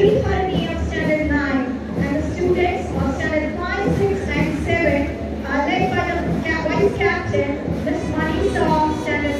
of standard 9 and the students of standard 5, 6 and 7 are led by the vice captain, Miss Manisa song standard